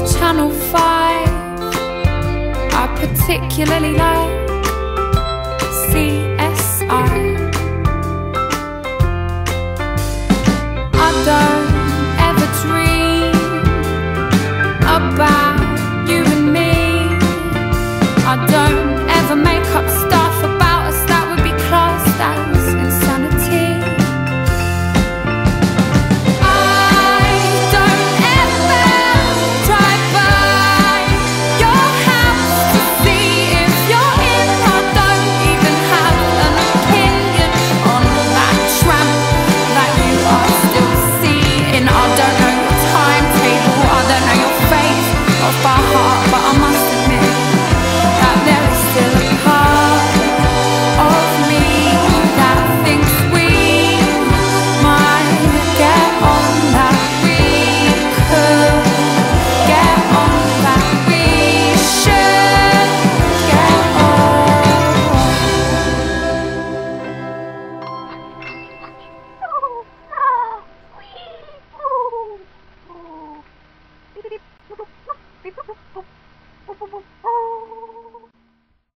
watch Channel 5 I particularly like CSI I don't ever dream about you and me. I don't